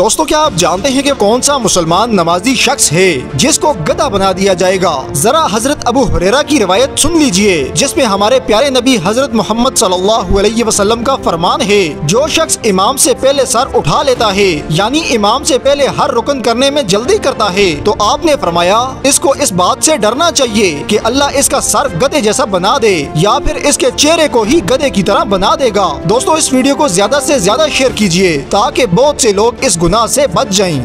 दोस्तों, क्या आप जानते हैं कि कौन सा मुसलमान नमाजी शख्स है जिसको गदा बना दिया जाएगा? जरा हज़रत अबू हुरेरा की रिवायत सुन लीजिए, जिसमें हमारे प्यारे नबी हज़रत मोहम्मद सल्लल्लाहु अलैहि वसल्लम का फरमान है, जो शख्स इमाम से पहले सर उठा लेता है, यानी इमाम से पहले हर रुकन करने में जल्दी करता है। तो आपने फरमाया, इसको इस बात से डरना चाहिए कि अल्लाह इसका सर गधे जैसा बना दे, या फिर इसके चेहरे को ही गधे की तरह बना देगा। दोस्तों, इस वीडियो को ज़्यादा से ज़्यादा शेयर कीजिए, ताकि बहुत से लोग इस गुनाह से बच जाएँ।